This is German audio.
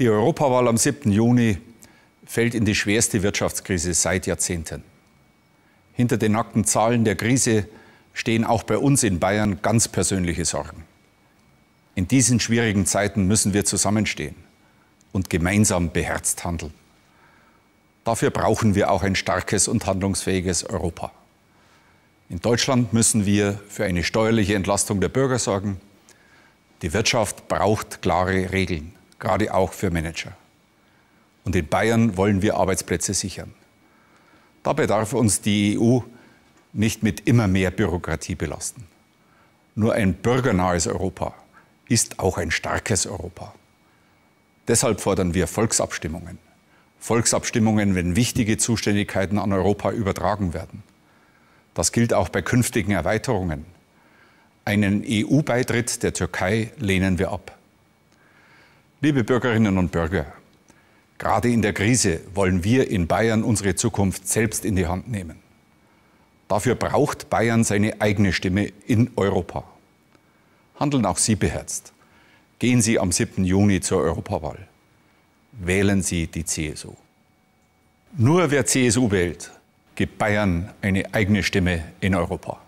Die Europawahl am 7. Juni fällt in die schwerste Wirtschaftskrise seit Jahrzehnten. Hinter den nackten Zahlen der Krise stehen auch bei uns in Bayern ganz persönliche Sorgen. In diesen schwierigen Zeiten müssen wir zusammenstehen und gemeinsam beherzt handeln. Dafür brauchen wir auch ein starkes und handlungsfähiges Europa. In Deutschland müssen wir für eine steuerliche Entlastung der Bürger sorgen. Die Wirtschaft braucht klare Regeln gerade auch für Manager. Und in Bayern wollen wir Arbeitsplätze sichern. Dabei darf uns die EU nicht mit immer mehr Bürokratie belasten. Nur ein bürgernahes Europa ist auch ein starkes Europa. Deshalb fordern wir Volksabstimmungen. Volksabstimmungen, wenn wichtige Zuständigkeiten an Europa übertragen werden. Das gilt auch bei künftigen Erweiterungen. Einen EU-Beitritt der Türkei lehnen wir ab. Liebe Bürgerinnen und Bürger, gerade in der Krise wollen wir in Bayern unsere Zukunft selbst in die Hand nehmen. Dafür braucht Bayern seine eigene Stimme in Europa. Handeln auch Sie beherzt. Gehen Sie am 7. Juni zur Europawahl. Wählen Sie die CSU. Nur wer CSU wählt, gibt Bayern eine eigene Stimme in Europa.